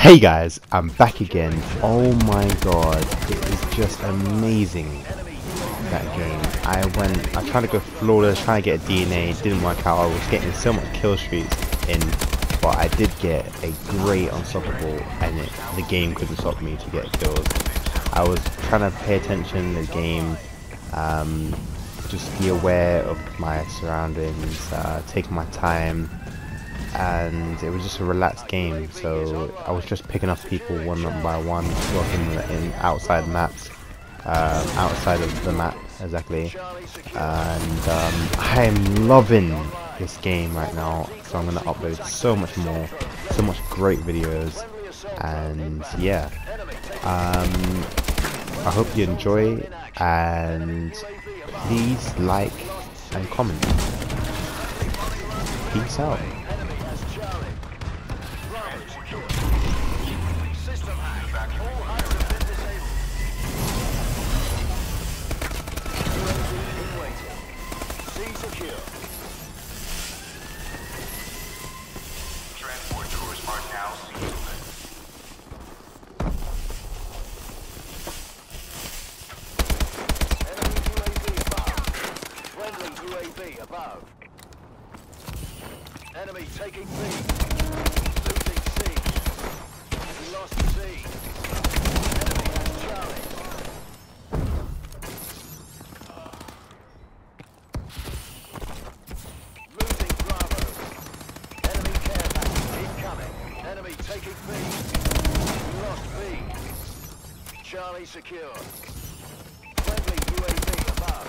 Hey guys, I'm back again. Oh my god, it is just amazing that game. I went, I tried to go flawless, trying to get a DNA, didn't work out. I was getting so much kill streaks in, but I did get a great unstoppable, and it, the game couldn't stop me to get kills. I was trying to pay attention to the game, um, just be aware of my surroundings, uh, take my time, and it was just a relaxed game. So I was just picking up people one by one, working in outside maps, uh, outside of the map exactly. And um, I'm loving this game right now. So I'm gonna upload so much more, so much great videos, and yeah. Um, I hope you enjoy, and please like and comment. Peace out. UAV above. Enemy taking B. Losing C. We lost C. Enemy has Charlie. Losing Bravo. Enemy care package incoming. Enemy taking B. We lost B. Charlie secure. Friendly UAV above.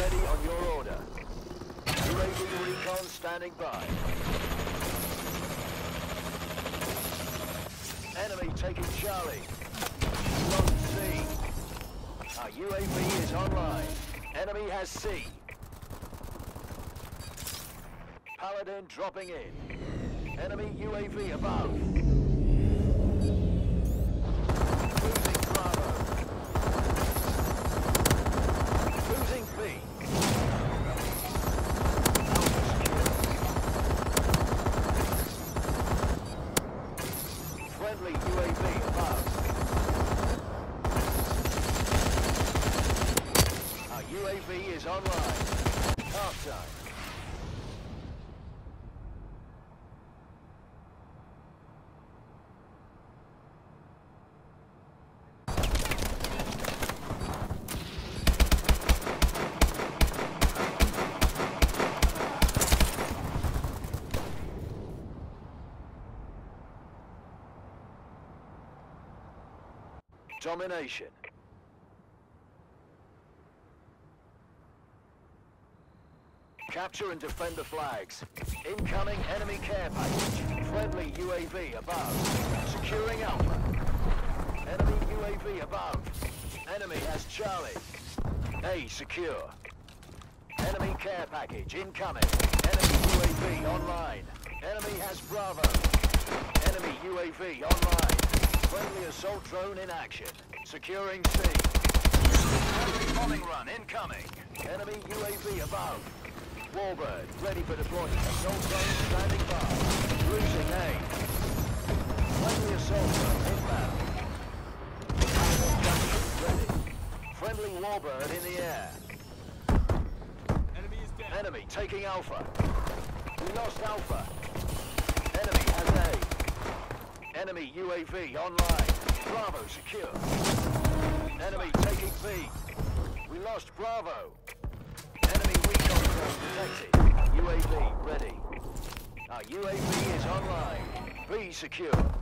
Ready on your order. UAV recon standing by. Enemy taking Charlie. Lost C. Our UAV is online. Enemy has C. Paladin dropping in. Enemy UAV above. Losing Bravo. Losing B. Alpha secure. Friendly UAV above. Our UAV is online. Half time. Domination. Capture and defend the flags. Incoming enemy care package. Friendly UAV above. Securing Alpha. Enemy UAV above. Enemy has Charlie. A secure. Enemy care package incoming. Enemy UAV online. Enemy has Bravo. Enemy UAV online. Friendly assault drone in action. Securing C. Enemy bombing run incoming. Enemy UAV above. Warbird ready for deployment. Assault drone standing by. Losing A. Friendly assault drone inbound. Ready. Friendly Warbird in the air. Enemy is dead. Enemy taking Alpha. We lost Alpha. Enemy has A. Enemy UAV online. Bravo secure. Enemy taking B. We lost Bravo. Enemy recon detected. UAV ready. Our UAV is online. B secure.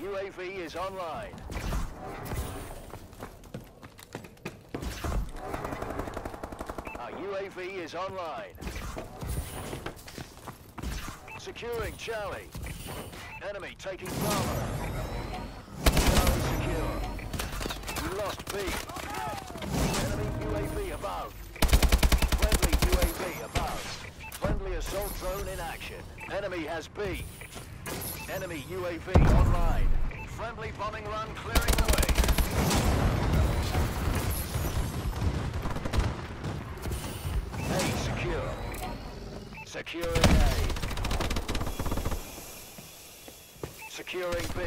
UAV is online. Our UAV is online. Securing Charlie. Enemy taking Bravo. Charlie secure. We lost B. Enemy UAV above. Friendly UAV above. Friendly assault drone in action. Enemy has B. Enemy UAV online. Friendly bombing run clearing the way. A secure. Securing A. Securing B.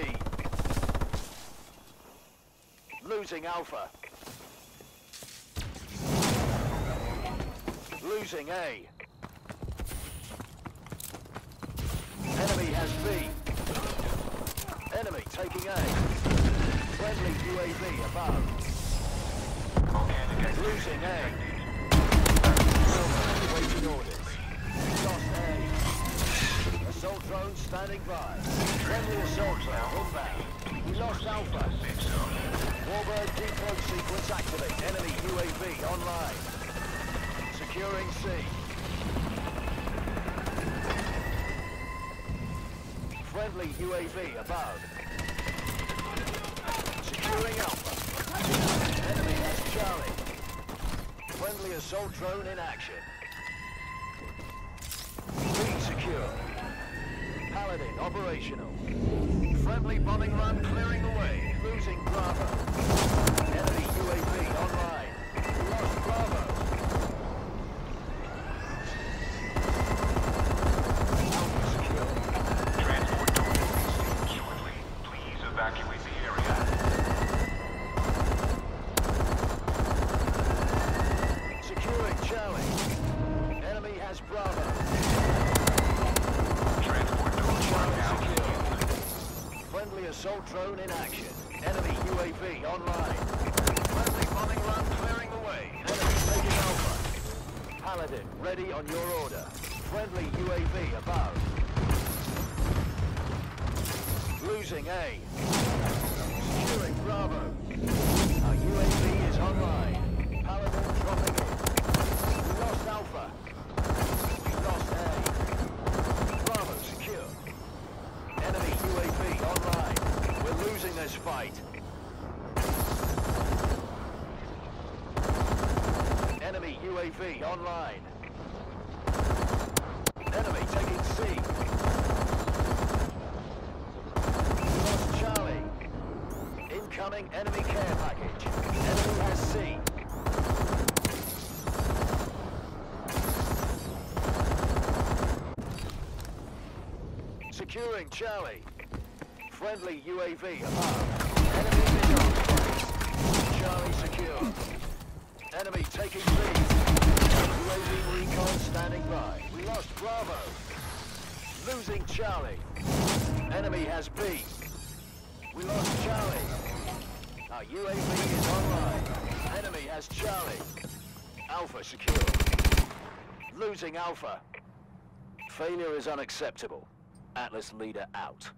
Losing Alpha. Losing A. Enemy has B. Enemy taking A. Friendly UAV above. Losing A. Waiting orders. Lost A. Assault drone standing by. Friendly assault drone inbound. We lost Alpha. Warbird decoy sequence activate. Enemy UAV online. Securing C. Friendly UAV above. Securing Alpha. Enemy has Charlie. Friendly assault drone in action. B secure. Paladin operational. Friendly bombing run clearing the way. Losing Bravo. Enemy UAV online. Assault drone in action. Enemy UAV online. Friendly bombing run clearing the way. Enemy taking Alpha. Paladin ready on your order. Friendly UAV above. Losing A. Securing Bravo. Our UAV is online. Paladin dropping in. We lost Alpha. We lost A. Bravo secure. Enemy UAV online. We're losing this fight. Enemy UAV online. Enemy taking C. Lost Charlie. Incoming enemy care package. Enemy has C. Securing Charlie. Friendly UAV above. Enemy is. Charlie secure. Enemy taking B. UAV recon standing by. We lost Bravo. Losing Charlie. Enemy has B. We lost Charlie. Our UAV is online. Enemy has Charlie. Alpha secure. Losing Alpha. Failure is unacceptable. Atlas leader out.